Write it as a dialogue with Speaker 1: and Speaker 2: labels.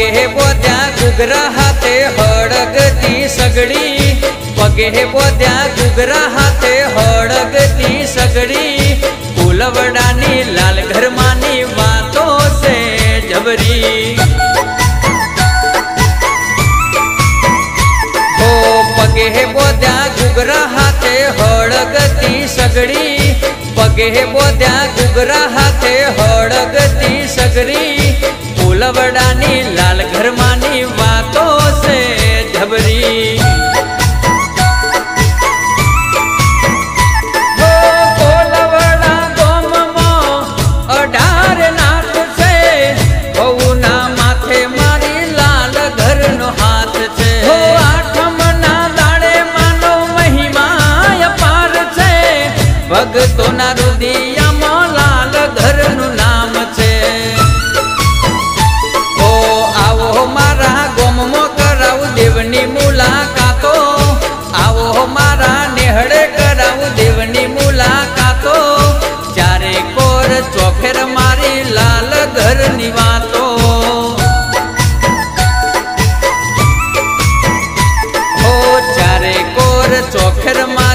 Speaker 1: ઘૂઘરા હાથે હળગતી સગડી. પગે બોધ્યા ઘૂઘરા હાથે હળગતી સગડી. ફૂલવડાની લાલ ઘરમાંની વાતો છે જબરી. પગે બોધ્યા ઘૂઘરા હાથે હળગતી સગડી. પગે બોધ્યા ઘૂઘરા હાથે હળગતી સગડી. ફૂલવડાની લાલ ઘરમાંની વાતો છે ઢબરી હો ફૂલવડા દેવની મુલાકાતો. આવો મારા નેહળે કરાવું દેવની મુલાકાતો. ચારે કોર ચોખેર મારી લાલ ઘરની વાતો. ચોખેર મારી